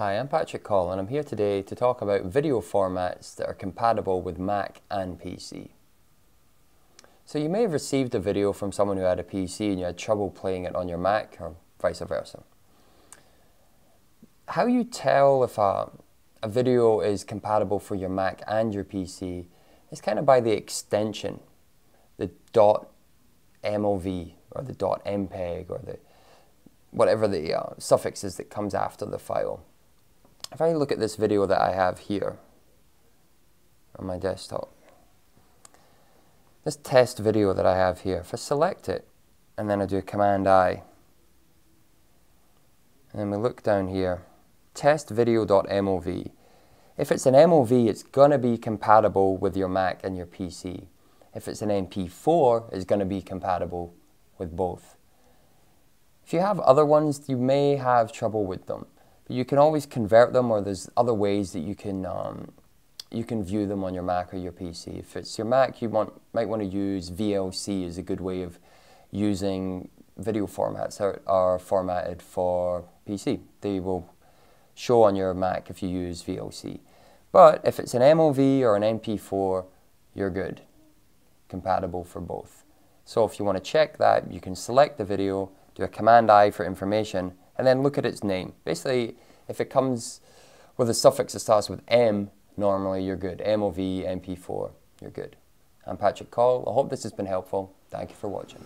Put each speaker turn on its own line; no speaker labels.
Hi, I'm Patrick Coll and I'm here today to talk about video formats that are compatible with Mac and PC. So you may have received a video from someone who had a PC and you had trouble playing it on your Mac or vice versa. How you tell if a, a video is compatible for your Mac and your PC is kind of by the extension, the .mov or the .mpeg or the whatever the uh, suffix is that comes after the file if I look at this video that I have here on my desktop, this test video that I have here, if I select it and then I do Command I, and then we look down here, test video.mov. If it's an MOV, it's going to be compatible with your Mac and your PC. If it's an MP4, it's going to be compatible with both. If you have other ones, you may have trouble with them you can always convert them or there's other ways that you can um, you can view them on your Mac or your PC. If it's your Mac, you want, might want to use VLC as a good way of using video formats that are formatted for PC. They will show on your Mac if you use VLC. But if it's an MOV or an MP4, you're good. Compatible for both. So if you want to check that, you can select the video, do a Command I for information, and then look at its name. Basically, if it comes with a suffix that starts with M, normally you're good. MOV, MP4, you're good. I'm Patrick Coll. I hope this has been helpful. Thank you for watching.